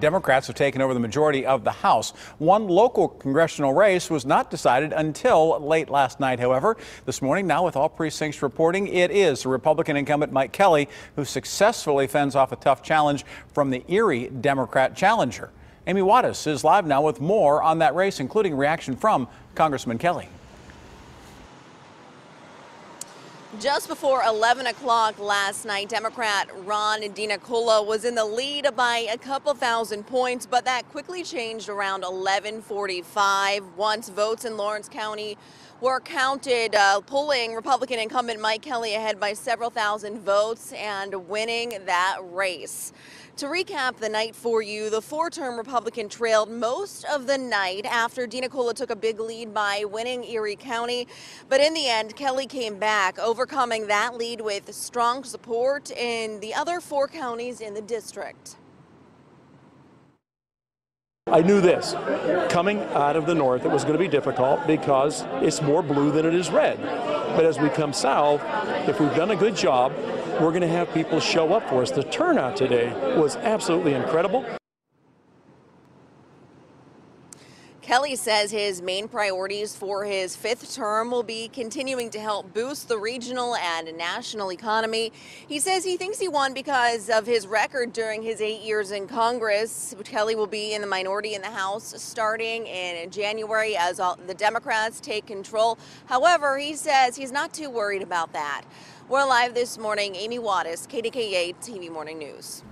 Democrats have taken over the majority of the House. One local congressional race was not decided until late last night, however. This morning, now with all precincts reporting, it is Republican incumbent Mike Kelly who successfully fends off a tough challenge from the Erie Democrat challenger. Amy Wadas is live now with more on that race, including reaction from Congressman Kelly. Just before 11 o'clock last night, Democrat Ron DiNicola was in the lead by a couple thousand points, but that quickly changed around 1145 once votes in Lawrence County were counted, uh, pulling Republican incumbent Mike Kelly ahead by several thousand votes and winning that race. To recap the night for you, the four-term Republican trailed most of the night after DiNicola took a big lead by winning Erie County. But in the end, Kelly came back, overcoming that lead with strong support in the other four counties in the district. I knew this coming out of the north, it was going to be difficult because it's more blue than it is red. But as we come south, if we've done a good job, we're going to have people show up for us. The turnout today was absolutely incredible. Kelly says his main priorities for his fifth term will be continuing to help boost the regional and national economy. He says he thinks he won because of his record during his eight years in Congress. Kelly will be in the minority in the House starting in January as all the Democrats take control. However, he says he's not too worried about that. We're live this morning. Amy Wadas, KDKA TV Morning News.